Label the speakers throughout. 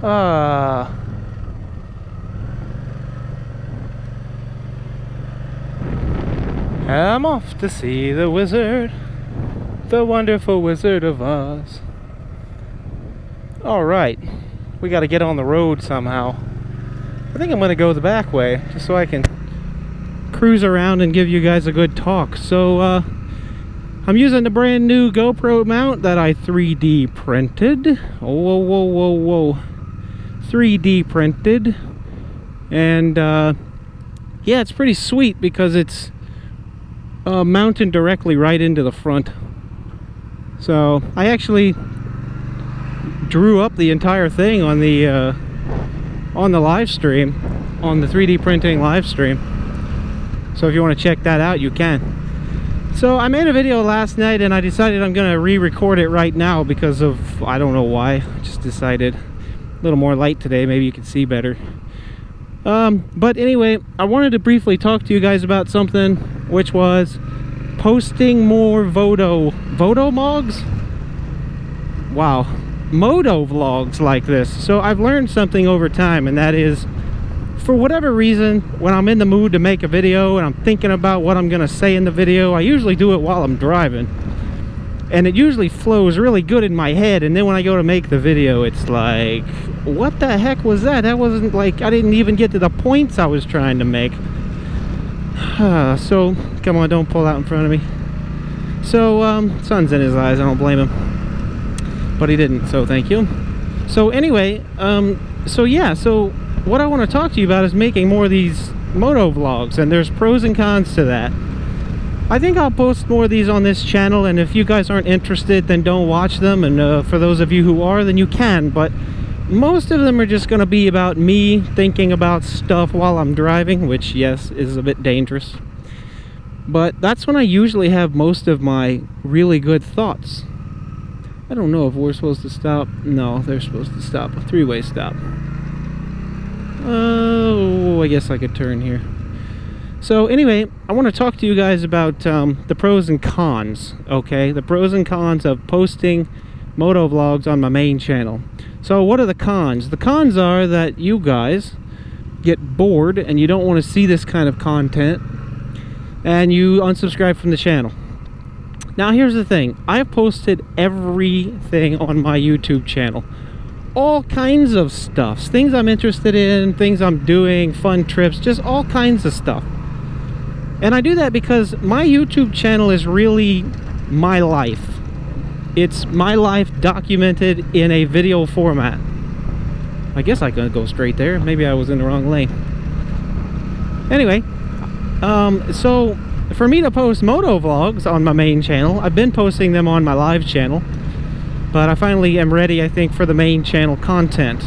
Speaker 1: Ah. I'm off to see the wizard, the wonderful wizard of Oz. All right, we got to get on the road somehow. I think I'm going to go the back way just so I can cruise around and give you guys a good talk. So, uh, I'm using the brand new GoPro mount that I 3D printed. Whoa, whoa, whoa, whoa. 3D printed. And, uh, yeah, it's pretty sweet because it's uh, mounted directly right into the front. So, I actually drew up the entire thing on the, uh, on the live stream, on the 3D printing live stream. So if you want to check that out, you can. So I made a video last night and I decided I'm going to re-record it right now because of, I don't know why. I just decided a little more light today. Maybe you can see better. Um, but anyway, I wanted to briefly talk to you guys about something, which was posting more Vodo, Vodo mogs? Wow, Moto vlogs like this. So I've learned something over time and that is for whatever reason, when I'm in the mood to make a video and I'm thinking about what I'm to say in the video, I usually do it while I'm driving. And it usually flows really good in my head. And then when I go to make the video, it's like, what the heck was that? That wasn't like, I didn't even get to the points I was trying to make. so, come on, don't pull out in front of me. So, um, sun's in his eyes. I don't blame him. But he didn't, so thank you. So anyway, um, so yeah, so what I want to talk to you about is making more of these moto vlogs and there's pros and cons to that. I think I'll post more of these on this channel and if you guys aren't interested then don't watch them and uh, for those of you who are then you can but most of them are just going to be about me thinking about stuff while I'm driving which yes is a bit dangerous but that's when I usually have most of my really good thoughts. I don't know if we're supposed to stop. No, they're supposed to stop. A three-way stop. Oh, I guess I could turn here. So anyway, I want to talk to you guys about um, the pros and cons, okay? The pros and cons of posting moto vlogs on my main channel. So what are the cons? The cons are that you guys get bored and you don't want to see this kind of content and you unsubscribe from the channel. Now here's the thing, I've posted everything on my YouTube channel. All kinds of stuff things i'm interested in things i'm doing fun trips just all kinds of stuff. And i do that because my youtube channel is really my life it's my life documented in a video format. I guess i could go straight there. Maybe i was in the wrong lane. Anyway um so for me to post moto vlogs on my main channel i've been posting them on my live channel but I finally am ready I think for the main channel content.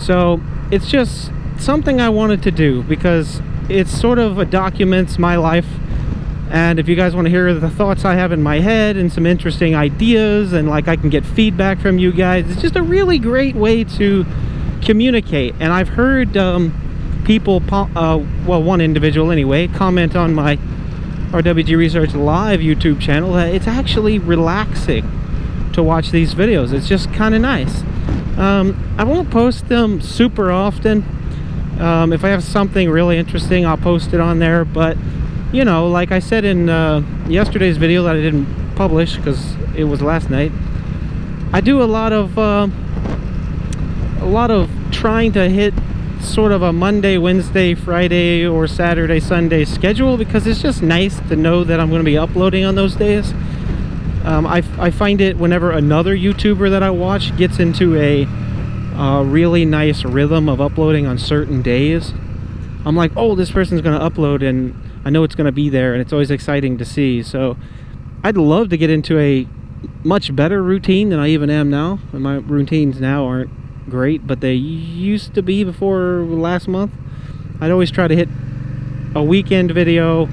Speaker 1: So it's just something I wanted to do because it sort of documents my life and if you guys want to hear the thoughts I have in my head and some interesting ideas and like I can get feedback from you guys it's just a really great way to communicate and I've heard um, people uh, well one individual anyway comment on my RWG Research Live YouTube channel that it's actually relaxing to watch these videos. It's just kind of nice. Um, I won't post them super often. Um, if I have something really interesting, I'll post it on there. But, you know, like I said in uh, yesterday's video that I didn't publish because it was last night, I do a lot of uh, a lot of trying to hit sort of a Monday, Wednesday, Friday, or Saturday, Sunday schedule because it's just nice to know that I'm going to be uploading on those days. Um, I, I find it whenever another YouTuber that I watch gets into a really nice rhythm of uploading on certain days, I'm like, oh, this person's going to upload and I know it's going to be there and it's always exciting to see. So I'd love to get into a much better routine than I even am now. And my routines now aren't great, but they used to be before last month. I'd always try to hit a weekend video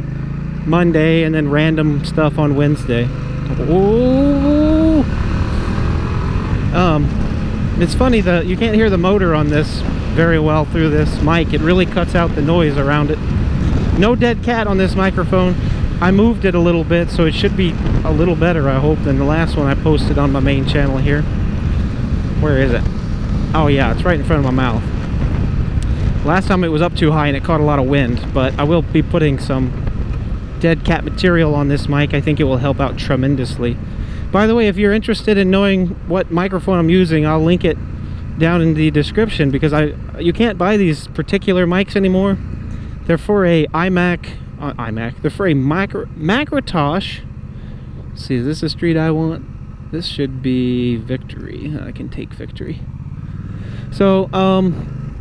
Speaker 1: Monday and then random stuff on Wednesday. Ooh. Um, it's funny that you can't hear the motor on this very well through this mic. It really cuts out the noise around it. No dead cat on this microphone. I moved it a little bit, so it should be a little better, I hope, than the last one I posted on my main channel here. Where is it? Oh yeah, it's right in front of my mouth. Last time it was up too high and it caught a lot of wind, but I will be putting some dead cat material on this mic. I think it will help out tremendously. By the way, if you're interested in knowing what microphone I'm using, I'll link it down in the description because I you can't buy these particular mics anymore. They're for a iMac, uh, iMac. They're for a micro, Macintosh. See, is this the street I want? This should be Victory. I can take Victory. So, um,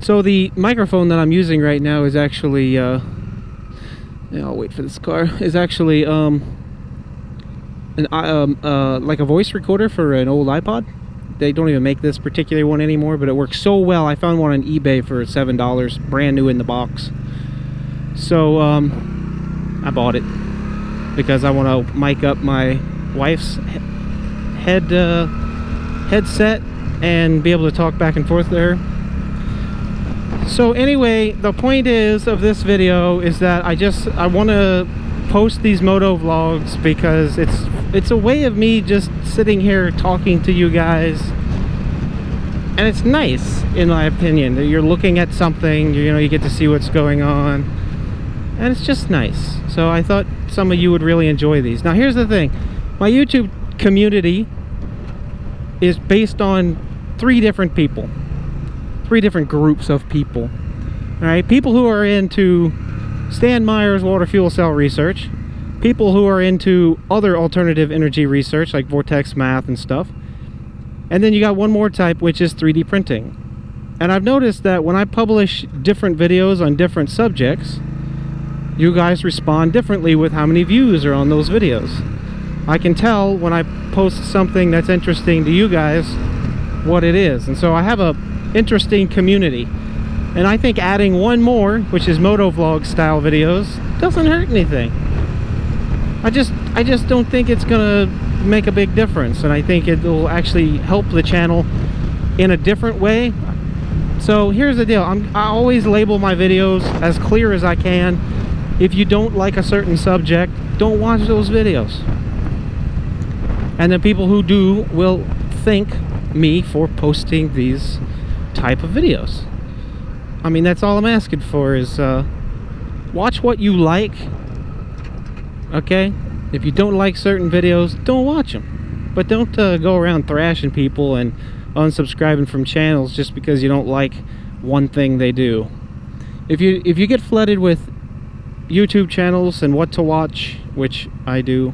Speaker 1: so the microphone that I'm using right now is actually, uh, I'll wait for this car, is actually, um, an, um, uh, like a voice recorder for an old iPod they don't even make this particular one anymore but it works so well. I found one on eBay for seven dollars brand new in the box. So um, I bought it because I want to mic up my wife's head uh, headset and be able to talk back and forth there so anyway the point is of this video is that I just I want to post these moto vlogs because it's it's a way of me just sitting here talking to you guys. And it's nice in my opinion that you're looking at something you know you get to see what's going on. And it's just nice. So I thought some of you would really enjoy these. Now here's the thing. My YouTube community is based on three different people. Three different groups of people. All right? People who are into Stan Myers water fuel cell research. People who are into other alternative energy research like vortex math and stuff. And then you got one more type which is 3d printing. And I've noticed that when I publish different videos on different subjects you guys respond differently with how many views are on those videos. I can tell when I post something that's interesting to you guys what it is. And so I have a interesting community and I think adding one more which is motovlog style videos doesn't hurt anything. I just I just don't think it's gonna make a big difference and I think it will actually help the channel in a different way. So here's the deal. I'm, I always label my videos as clear as I can. If you don't like a certain subject don't watch those videos. And the people who do will thank me for posting these type of videos I mean that's all I'm asking for is uh, watch what you like okay? If you don't like certain videos don't watch them but don't uh, go around thrashing people and unsubscribing from channels just because you don't like one thing they do. If you if you get flooded with YouTube channels and what to watch which I do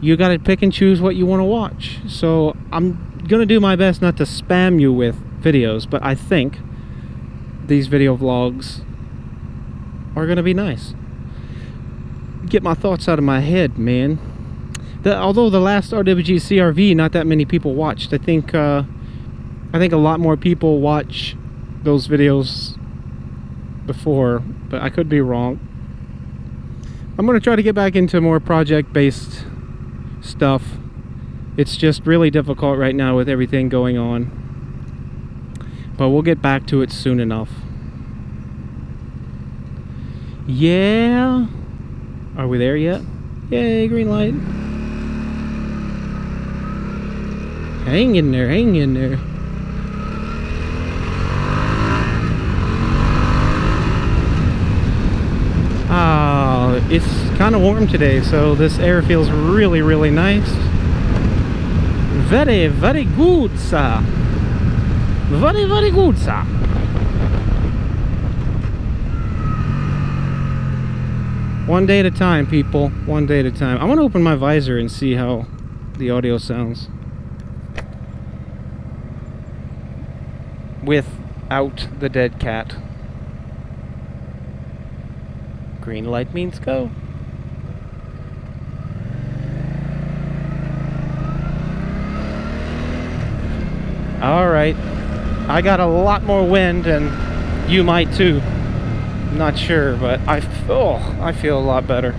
Speaker 1: you got to pick and choose what you want to watch. So I'm gonna do my best not to spam you with videos but I think these video vlogs are gonna be nice get my thoughts out of my head, man. The, although the last RWG CRV, not that many people watched. I think uh, I think a lot more people watch those videos before, but I could be wrong. I'm going to try to get back into more project-based stuff. It's just really difficult right now with everything going on. But we'll get back to it soon enough. Yeah. Are we there yet? Yay, green light. Hang in there, hang in there. Ah, it's kind of warm today, so this air feels really, really nice. Very, very good, sir. Very, very good, sir. One day at a time, people. One day at a time. I want to open my visor and see how the audio sounds. Without the dead cat. Green light means go. Alright. I got a lot more wind and you might too not sure, but I, oh, I feel a lot better.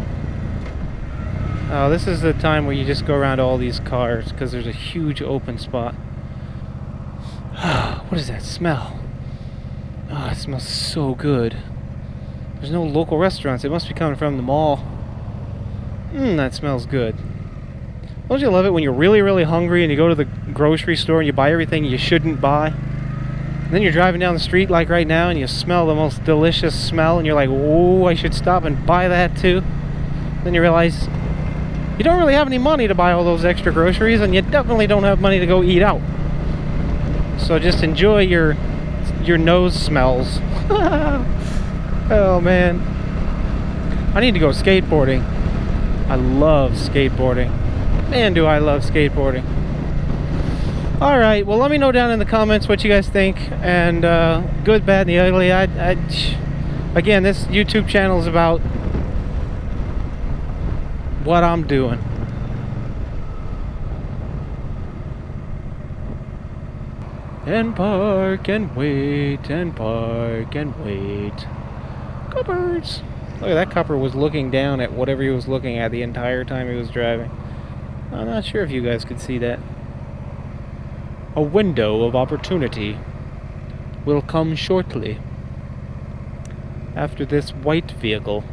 Speaker 1: Oh, this is the time where you just go around all these cars because there's a huge open spot. what is that smell? Oh, it smells so good. There's no local restaurants. It must be coming from the mall. Mmm, that smells good. Don't you love it when you're really, really hungry and you go to the grocery store and you buy everything you shouldn't buy? And then you're driving down the street like right now and you smell the most delicious smell and you're like, oh, I should stop and buy that too. Then you realize you don't really have any money to buy all those extra groceries and you definitely don't have money to go eat out. So just enjoy your your nose smells. oh man. I need to go skateboarding. I love skateboarding. Man, do I love skateboarding. All right, well, let me know down in the comments what you guys think, and uh, good, bad, and the ugly. I, I, again, this YouTube channel is about what I'm doing. And park and wait and park and wait. Coppers! Look at that copper was looking down at whatever he was looking at the entire time he was driving. I'm not sure if you guys could see that. A window of opportunity will come shortly after this white vehicle